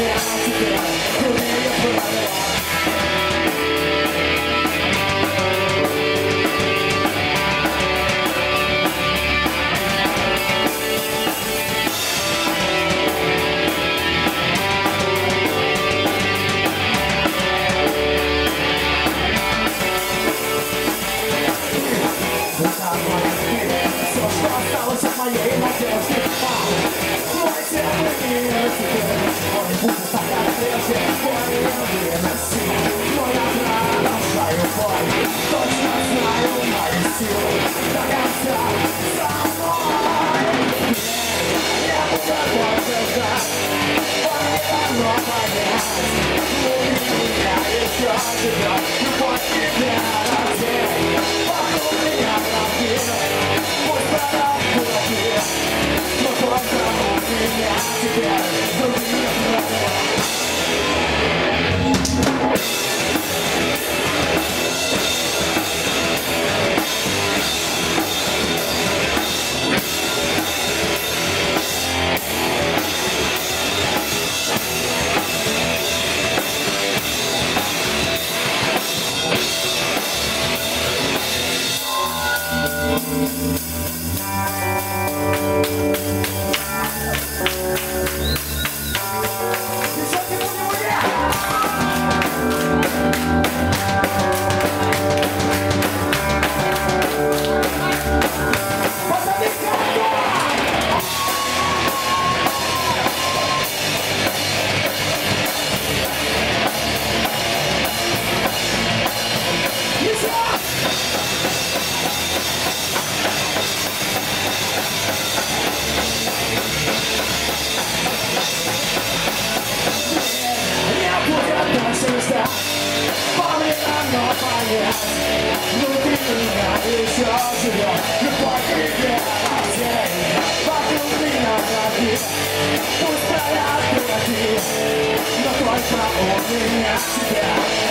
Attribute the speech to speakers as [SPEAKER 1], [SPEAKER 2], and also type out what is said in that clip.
[SPEAKER 1] Yeah, I'll take it. Thank be -hmm. you. Olha a cidade